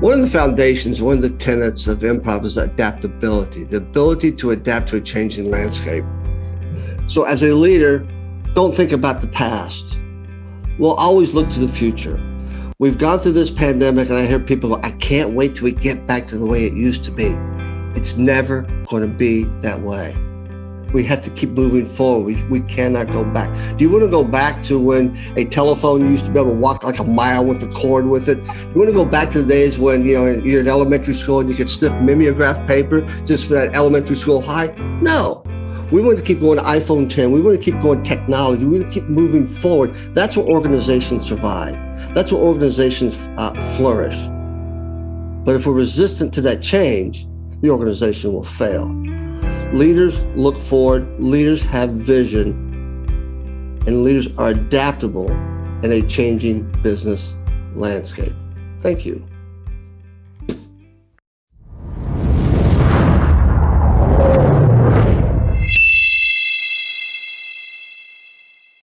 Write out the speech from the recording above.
One of the foundations, one of the tenets of improv is adaptability, the ability to adapt to a changing landscape. So, as a leader, don't think about the past. We'll always look to the future. We've gone through this pandemic, and I hear people go, I can't wait till we get back to the way it used to be. It's never going to be that way. We have to keep moving forward. We, we cannot go back. Do you want to go back to when a telephone used to be able to walk like a mile with a cord with it? Do You want to go back to the days when you know you're in elementary school and you could sniff mimeograph paper just for that elementary school high? No. We want to keep going to iPhone 10. We want to keep going technology. We want to keep moving forward. That's what organizations survive. That's what organizations uh, flourish. But if we're resistant to that change, the organization will fail. Leaders look forward, leaders have vision, and leaders are adaptable in a changing business landscape. Thank you.